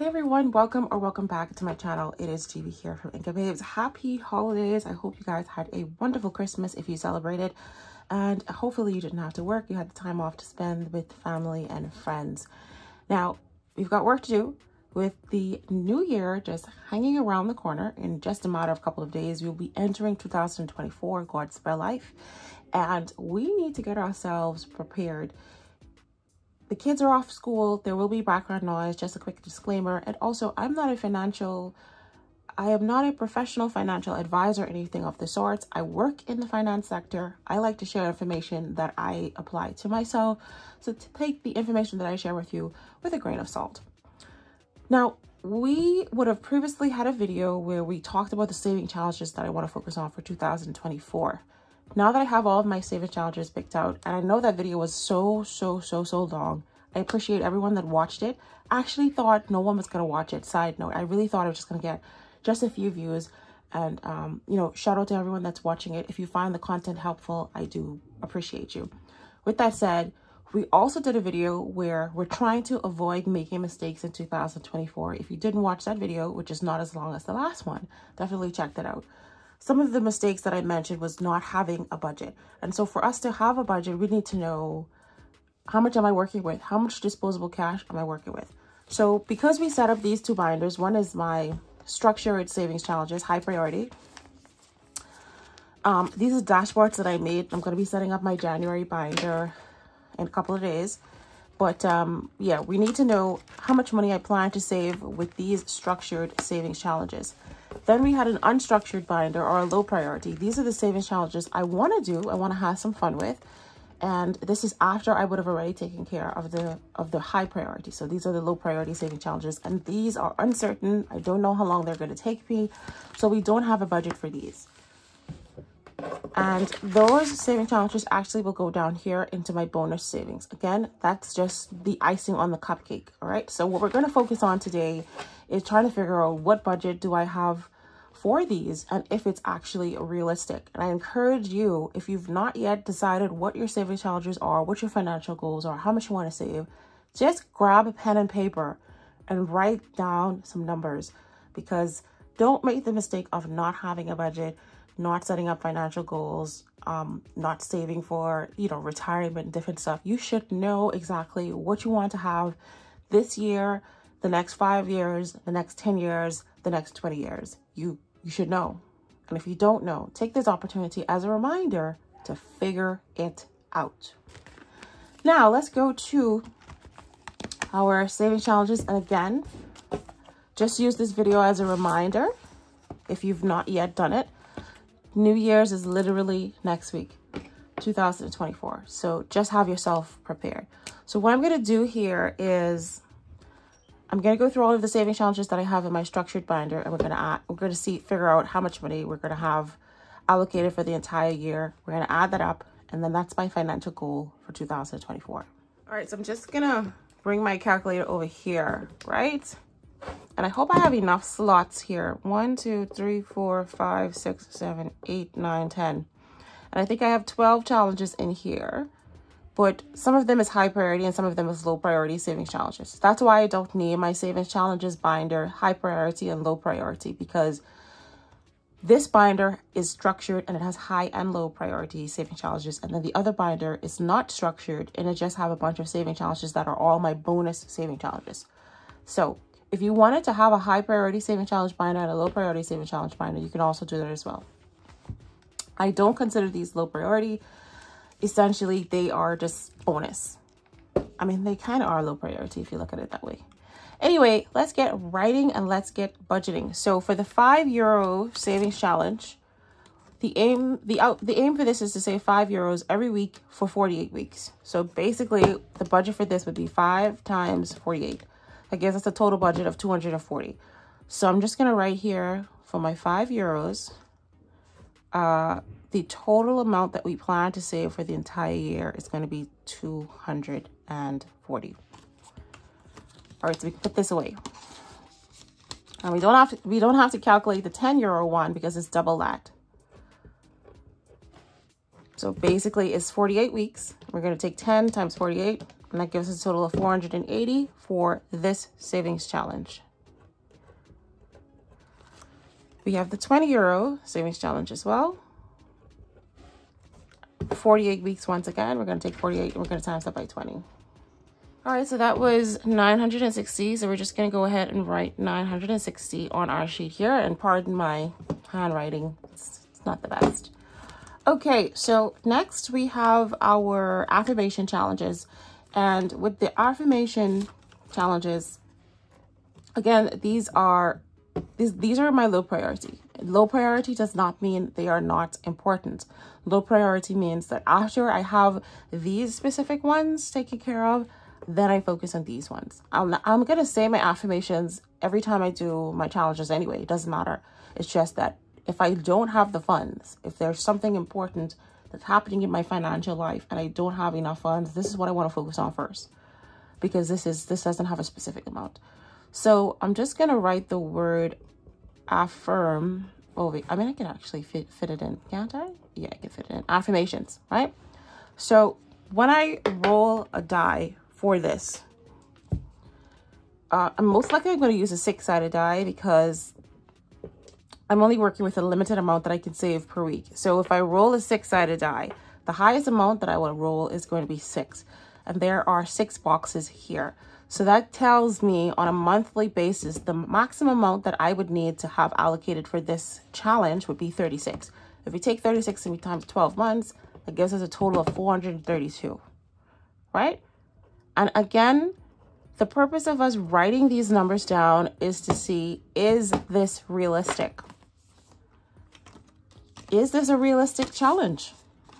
Hey everyone, welcome or welcome back to my channel. It is GB here from Income Babes. Happy holidays. I hope you guys had a wonderful Christmas if you celebrated. And hopefully you didn't have to work. You had the time off to spend with family and friends. Now, we've got work to do with the new year just hanging around the corner in just a matter of a couple of days. We'll be entering 2024, God's spell life. And we need to get ourselves prepared the kids are off school. There will be background noise, just a quick disclaimer. And also, I'm not a financial, I am not a professional financial advisor or anything of the sorts. I work in the finance sector. I like to share information that I apply to myself. So to take the information that I share with you with a grain of salt. Now, we would have previously had a video where we talked about the saving challenges that I want to focus on for 2024 now that I have all of my saving challenges picked out, and I know that video was so, so, so, so long, I appreciate everyone that watched it. I actually thought no one was going to watch it. Side note, I really thought I was just going to get just a few views. And, um, you know, shout out to everyone that's watching it. If you find the content helpful, I do appreciate you. With that said, we also did a video where we're trying to avoid making mistakes in 2024. If you didn't watch that video, which is not as long as the last one, definitely check that out some of the mistakes that I mentioned was not having a budget. And so for us to have a budget, we need to know how much am I working with? How much disposable cash am I working with? So because we set up these two binders, one is my structured savings challenges, high priority. Um, these are dashboards that I made. I'm going to be setting up my January binder in a couple of days. But um, yeah, we need to know how much money I plan to save with these structured savings challenges. Then we had an unstructured binder or a low priority. These are the savings challenges I want to do. I want to have some fun with. And this is after I would have already taken care of the of the high priority. So these are the low priority saving challenges. And these are uncertain. I don't know how long they're going to take me. So we don't have a budget for these. And those saving challenges actually will go down here into my bonus savings. Again, that's just the icing on the cupcake. All right. So what we're going to focus on today is trying to figure out what budget do I have for these and if it's actually realistic. And I encourage you, if you've not yet decided what your saving challenges are, what your financial goals are, how much you want to save, just grab a pen and paper and write down some numbers because don't make the mistake of not having a budget, not setting up financial goals, um, not saving for, you know, retirement, different stuff. You should know exactly what you want to have this year, the next five years, the next 10 years, the next 20 years. You, you should know. And if you don't know, take this opportunity as a reminder to figure it out. Now let's go to our saving challenges. And again, just use this video as a reminder if you've not yet done it. New Year's is literally next week, 2024. So just have yourself prepared. So what I'm going to do here is I'm going to go through all of the saving challenges that I have in my structured binder and we're going to add, we're going to see, figure out how much money we're going to have allocated for the entire year. We're going to add that up and then that's my financial goal for 2024. All right, so I'm just going to bring my calculator over here, right? And I hope I have enough slots here. One, two, three, four, five, six, seven, eight, nine, ten. And I think I have 12 challenges in here but some of them is high priority and some of them is low priority savings challenges. That's why I don't name my savings challenges binder high priority and low priority because this binder is structured and it has high and low priority saving challenges. And then the other binder is not structured and it just have a bunch of saving challenges that are all my bonus saving challenges. So if you wanted to have a high priority saving challenge binder and a low priority saving challenge binder, you can also do that as well. I don't consider these low priority essentially they are just bonus. I mean, they kind of are low priority if you look at it that way. Anyway, let's get writing and let's get budgeting. So for the five euro savings challenge, the aim the out the aim for this is to save five euros every week for 48 weeks. So basically the budget for this would be five times 48. That gives us a total budget of 240. So I'm just gonna write here for my five euros, uh, the total amount that we plan to save for the entire year is going to be 240 all right so we can put this away. And we don't have to we don't have to calculate the 10 euro one because it's double that. So basically it's 48 weeks. We're going to take 10 times 48 and that gives us a total of 480 for this savings challenge. We have the 20 euro savings challenge as well. 48 weeks once again. We're going to take 48 and we're going to times that by 20. All right, so that was 960. So we're just going to go ahead and write 960 on our sheet here. And pardon my handwriting. It's, it's not the best. Okay, so next we have our affirmation challenges. And with the affirmation challenges, again, these are these, these are my low priority. Low priority does not mean they are not important. Low priority means that after I have these specific ones taken care of, then I focus on these ones. I'm, I'm going to say my affirmations every time I do my challenges anyway. It doesn't matter. It's just that if I don't have the funds, if there's something important that's happening in my financial life and I don't have enough funds, this is what I want to focus on first because this is this doesn't have a specific amount. So I'm just going to write the word affirm. Oh, I mean, I can actually fit, fit it in, can't I? Yeah, I can fit it in. Affirmations, right? So when I roll a die for this, uh, I'm most likely going to use a six-sided die because I'm only working with a limited amount that I can save per week. So if I roll a six-sided die, the highest amount that I will roll is going to be six. And there are six boxes here. So that tells me on a monthly basis, the maximum amount that I would need to have allocated for this challenge would be 36. If we take 36 and we times 12 months, that gives us a total of 432, right? And again, the purpose of us writing these numbers down is to see, is this realistic? Is this a realistic challenge?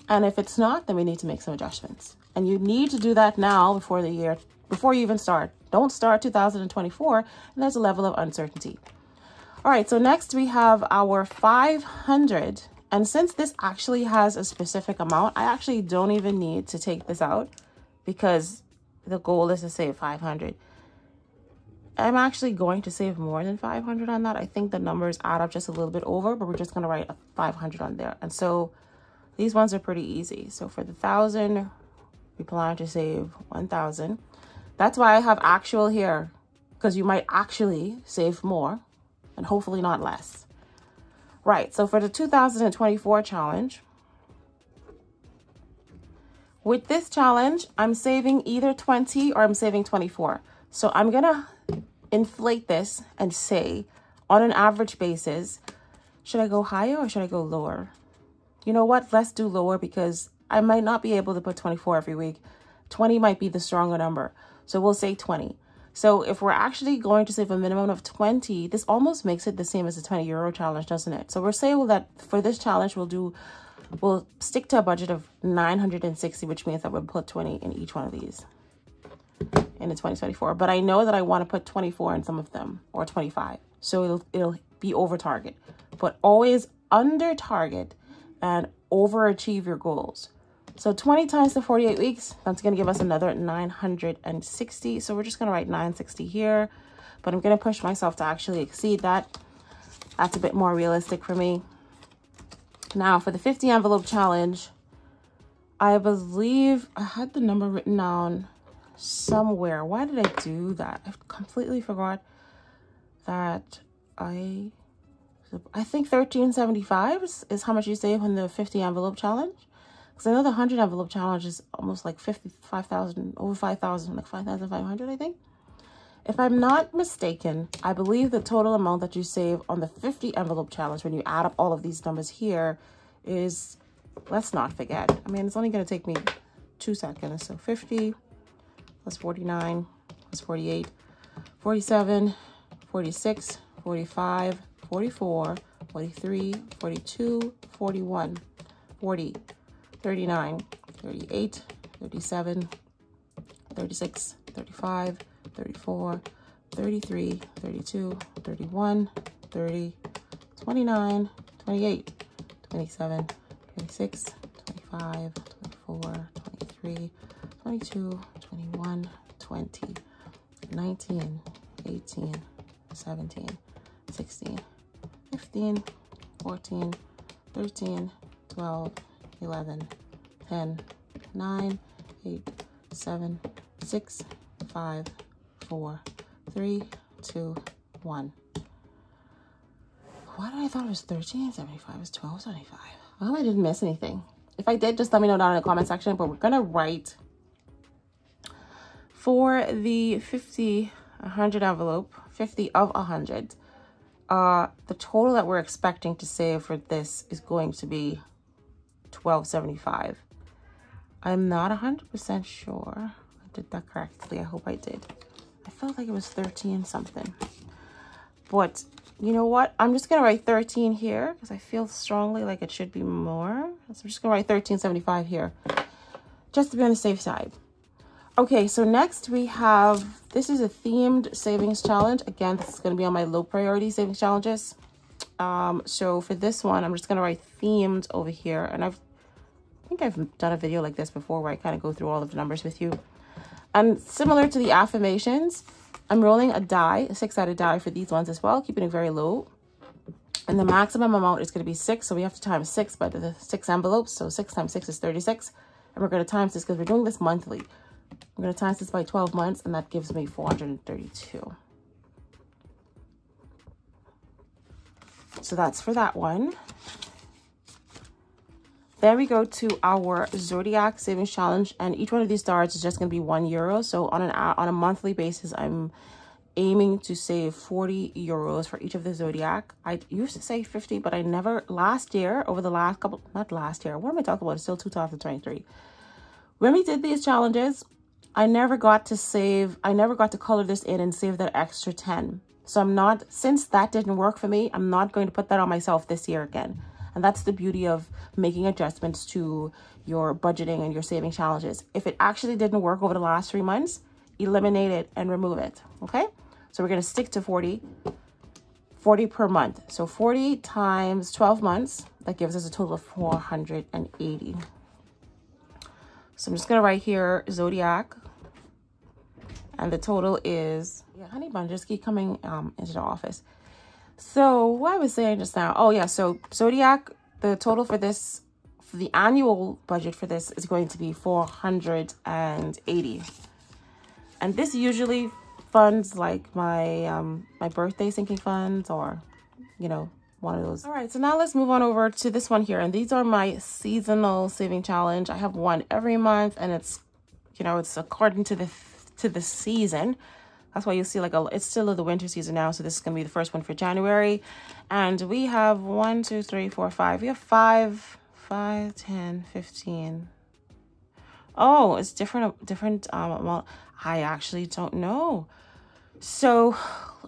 And if it's not, then we need to make some adjustments. And you need to do that now before the year before you even start. Don't start 2024, and there's a level of uncertainty. All right, so next we have our 500. And since this actually has a specific amount, I actually don't even need to take this out because the goal is to save 500. I'm actually going to save more than 500 on that. I think the numbers add up just a little bit over, but we're just going to write a 500 on there. And so these ones are pretty easy. So for the 1,000, we plan to save 1,000. That's why I have actual here because you might actually save more and hopefully not less. Right, so for the 2024 challenge, with this challenge, I'm saving either 20 or I'm saving 24. So I'm to inflate this and say on an average basis, should I go higher or should I go lower? You know what? Let's do lower because I might not be able to put 24 every week. 20 might be the stronger number. So we'll say 20. So if we're actually going to save a minimum of 20, this almost makes it the same as the 20 euro challenge, doesn't it? So we're saying that for this challenge, we'll do, we'll stick to a budget of 960, which means that we'll put 20 in each one of these in the 2024. But I know that I want to put 24 in some of them or 25. So it'll, it'll be over target, but always under target and overachieve your goals. So 20 times the 48 weeks, that's going to give us another 960. So we're just going to write 960 here, but I'm going to push myself to actually exceed that. That's a bit more realistic for me. Now for the 50 envelope challenge, I believe I had the number written down somewhere. Why did I do that? I completely forgot that I, I think 1375 is, is how much you save on the 50 envelope challenge. Because I know the 100 envelope challenge is almost like 55,000, over 5,000, like 5,500, I think. If I'm not mistaken, I believe the total amount that you save on the 50 envelope challenge when you add up all of these numbers here is, let's not forget. I mean, it's only going to take me two seconds. So 50 plus 49 plus 48, 47, 46, 45, 44, 43, 42, 41, 40, 39, 38, 37, 36, 35, 34, 33, 32, 31, 30, 29, 28, 27, 26, 25, 24, 23, 22, 21, 20, 19, 18, 17, 16, 15, 14, 13, 12, 11, 10, 9, 8, 7, 6, 5, 4, 3, 2, 1. why did I thought it was 1375? It was 1275. I hope I didn't miss anything. If I did, just let me know down in the comment section. But we're going to write for the 50, 100 envelope, 50 of 100. Uh, the total that we're expecting to save for this is going to be 1275. I'm not 100% sure I did that correctly. I hope I did. I felt like it was 13 something. But you know what? I'm just going to write 13 here because I feel strongly like it should be more. So I'm just going to write 1375 here just to be on the safe side. Okay, so next we have, this is a themed savings challenge. Again, this is going to be on my low priority savings challenges. Um, so for this one, I'm just going to write themed over here. And I've, I think I've done a video like this before where I kind of go through all of the numbers with you. And similar to the affirmations, I'm rolling a die, a six-sided die for these ones as well, keeping it very low. And the maximum amount is going to be six, so we have to times six by the six envelopes. So six times six is 36. And we're going to times this because we're doing this monthly. We're going to times this by 12 months, and that gives me 432. So that's for that one. Then we go to our Zodiac Savings Challenge, and each one of these stars is just going to be one euro. So on an on a monthly basis, I'm aiming to save 40 euros for each of the Zodiac. I used to say 50, but I never, last year, over the last couple, not last year, what am I talking about? It's still 2023. When we did these challenges, I never got to save, I never got to color this in and save that extra 10. So I'm not, since that didn't work for me, I'm not going to put that on myself this year again. And that's the beauty of making adjustments to your budgeting and your saving challenges. If it actually didn't work over the last three months, eliminate it and remove it, okay? So we're gonna stick to 40, 40 per month. So 40 times 12 months, that gives us a total of 480. So I'm just gonna write here Zodiac. And the total is, yeah, honey bun just keep coming um, into the office. So what I was saying just now, oh yeah, so Zodiac, the total for this, for the annual budget for this is going to be 480. And this usually funds like my um my birthday sinking funds or, you know, one of those. All right, so now let's move on over to this one here. And these are my seasonal saving challenge. I have one every month and it's, you know, it's according to the to the season. That's why you see like a, it's still the winter season now. So this is going to be the first one for January. And we have one, two, three, four, five. We have five, five, 10, 15. Oh, it's different, different um, amount. I actually don't know. So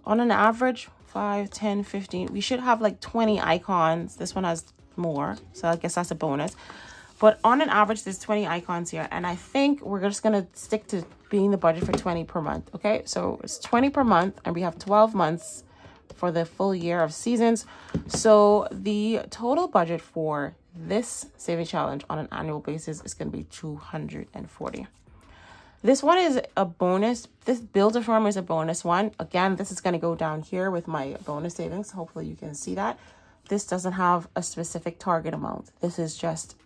on an average, 5, 10, 15, we should have like 20 icons. This one has more. So I guess that's a bonus. But on an average, there's 20 icons here. And I think we're just going to stick to being the budget for 20 per month. Okay, so it's 20 per month and we have 12 months for the full year of seasons. So the total budget for this saving challenge on an annual basis is going to be 240. This one is a bonus. This build a farm is a bonus one. Again, this is going to go down here with my bonus savings. Hopefully you can see that. This doesn't have a specific target amount. This is just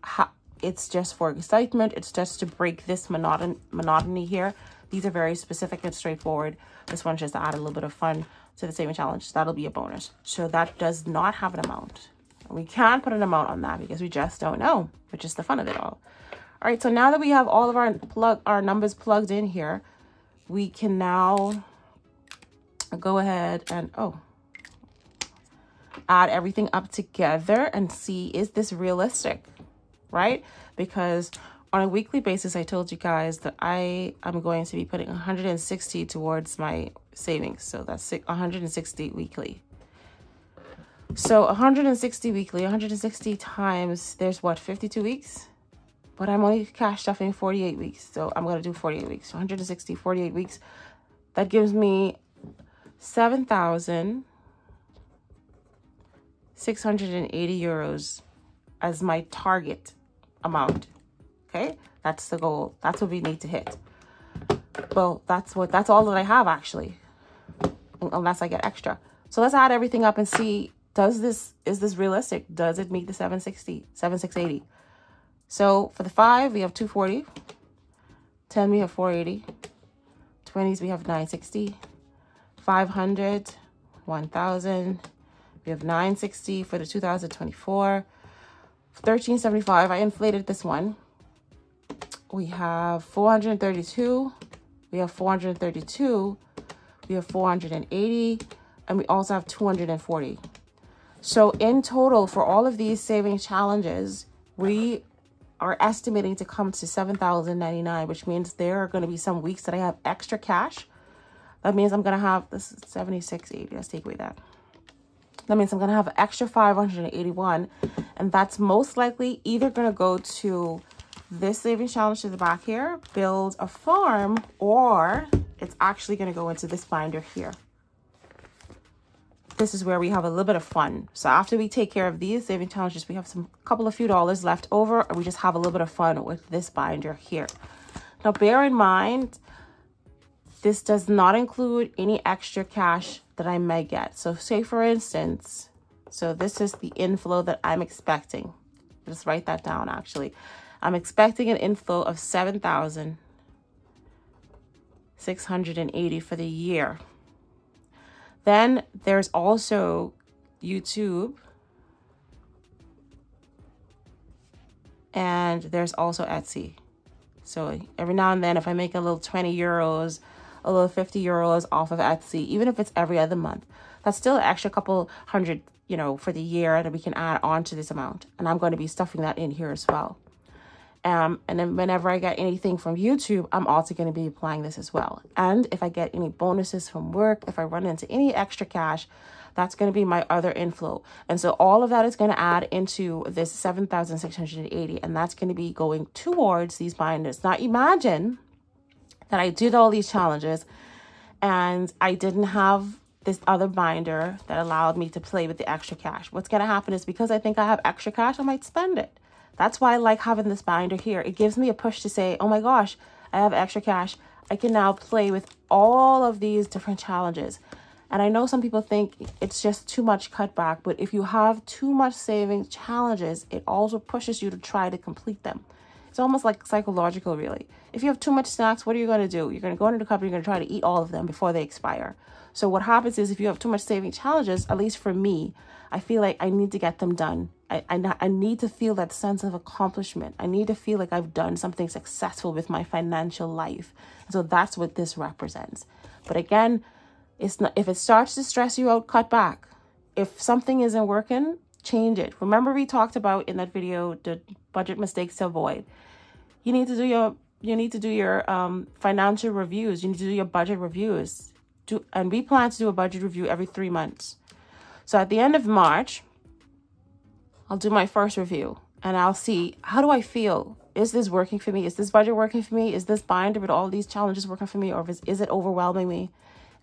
it's just for excitement. It's just to break this monoton monotony here. These are very specific and straightforward. This one's just to add a little bit of fun to the saving challenge. That'll be a bonus. So that does not have an amount. We can't put an amount on that because we just don't know, which is the fun of it all. All right, so now that we have all of our plug our numbers plugged in here, we can now go ahead and oh add everything up together and see is this realistic? Right? Because on a weekly basis, I told you guys that I am going to be putting 160 towards my savings. So that's 160 weekly. So 160 weekly, 160 times, there's what, 52 weeks? But I'm only cash stuffing 48 weeks. So I'm going to do 48 weeks. So 160, 48 weeks. That gives me 7,680 euros as my target amount. Okay, that's the goal. That's what we need to hit. Well, that's what that's all that I have actually, unless I get extra. So let's add everything up and see, does this, is this realistic? Does it meet the 760, 7680? So for the five, we have 240. 10, we have 480. 20s, we have 960. 500, 1000. We have 960 for the 2024. 1375, I inflated this one. We have 432. We have 432. We have 480. And we also have 240. So in total, for all of these saving challenges, we are estimating to come to 7,099, which means there are going to be some weeks that I have extra cash. That means I'm going to have this is 7680. Let's take away that. That means I'm going to have extra 581. And that's most likely either going to go to this saving challenge to the back here, build a farm, or it's actually going to go into this binder here this is where we have a little bit of fun. So after we take care of these saving challenges, we have some couple of few dollars left over and we just have a little bit of fun with this binder here. Now bear in mind, this does not include any extra cash that I may get. So say for instance, so this is the inflow that I'm expecting. Just write that down actually. I'm expecting an inflow of 7,680 for the year. Then there's also YouTube. And there's also Etsy. So every now and then, if I make a little 20 euros, a little 50 euros off of Etsy, even if it's every other month, that's still an extra couple hundred, you know, for the year that we can add on to this amount. And I'm going to be stuffing that in here as well. Um, and then whenever I get anything from YouTube, I'm also going to be applying this as well. And if I get any bonuses from work, if I run into any extra cash, that's going to be my other inflow. And so all of that is going to add into this 7,680. And that's going to be going towards these binders. Now imagine that I did all these challenges and I didn't have this other binder that allowed me to play with the extra cash. What's going to happen is because I think I have extra cash, I might spend it. That's why I like having this binder here. It gives me a push to say, oh my gosh, I have extra cash. I can now play with all of these different challenges. And I know some people think it's just too much cutback, but if you have too much saving challenges, it also pushes you to try to complete them. It's almost like psychological, really. If you have too much snacks, what are you going to do? You're going to go into the cupboard, you're going to try to eat all of them before they expire. So what happens is if you have too much saving challenges, at least for me, I feel like I need to get them done. I, I, I need to feel that sense of accomplishment. I need to feel like I've done something successful with my financial life. so that's what this represents. But again, it's not if it starts to stress you out, cut back. If something isn't working, change it. Remember we talked about in that video the budget mistakes to avoid. You need to do your you need to do your um, financial reviews. You need to do your budget reviews. Do and we plan to do a budget review every three months. So at the end of March, I'll do my first review and I'll see how do I feel? Is this working for me? Is this budget working for me? Is this binder with all these challenges working for me? Or is, is it overwhelming me?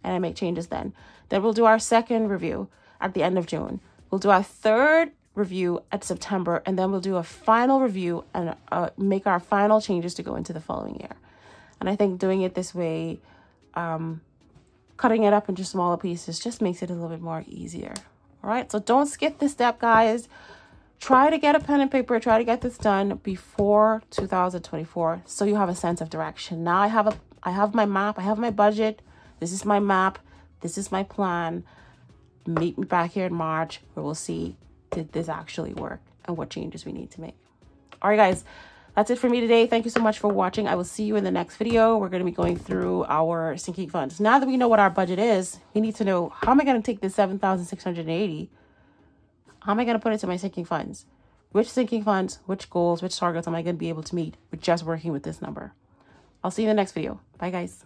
And I make changes then. Then we'll do our second review at the end of June. We'll do our third review at September, and then we'll do a final review and uh, make our final changes to go into the following year. And I think doing it this way, um, cutting it up into smaller pieces, just makes it a little bit more easier. All right, so don't skip this step, guys. Try to get a pen and paper, try to get this done before 2024 so you have a sense of direction. Now I have a I have my map, I have my budget. This is my map. This is my plan. Meet me back here in March where we'll see did this actually work and what changes we need to make. All right, guys that's it for me today. Thank you so much for watching. I will see you in the next video. We're going to be going through our sinking funds. Now that we know what our budget is, we need to know how am I going to take this 7,680? How am I going to put it to my sinking funds? Which sinking funds, which goals, which targets am I going to be able to meet with just working with this number? I'll see you in the next video. Bye, guys.